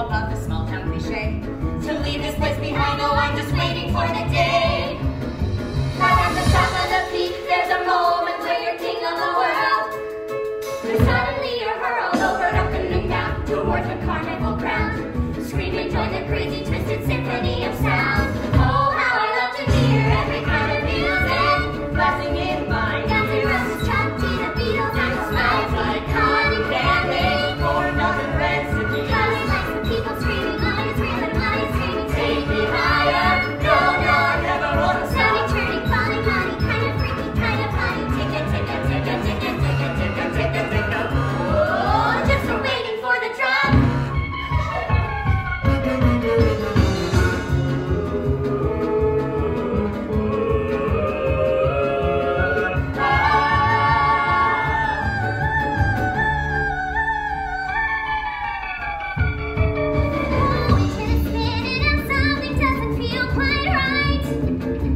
above the small town cliche. To leave this place behind, oh, I'm just waiting for the day. Right at the top of the peak, there's a moment where you're king of the world. But suddenly you're hurled over, up and down, towards a carnival ground. Screaming, join the crazy, twisted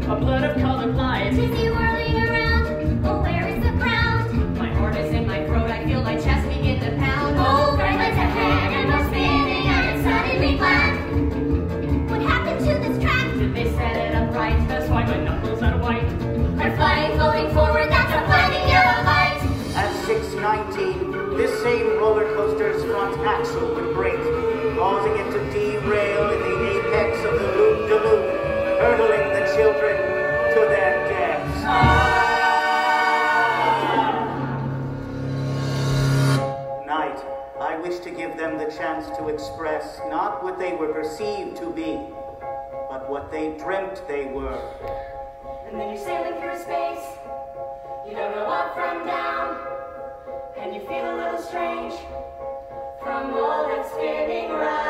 a blood of colored light. Dizzy whirling around, oh where is the ground? My heart is in my throat, I feel my chest begin to pound. Oh, fragments ahead, and we're spinning, and it's suddenly black. What happened to this track? Did they set it up right? That's why my knuckles are white. They're flying, floating forward, that's our blinding yellow light. At 6.19, this same roller coaster's front axle would break, causing it to derail in the apex of the loop. Wish to give them the chance to express not what they were perceived to be, but what they dreamt they were. And then you're sailing through space. You don't know up from down. And you feel a little strange from all that spinning round.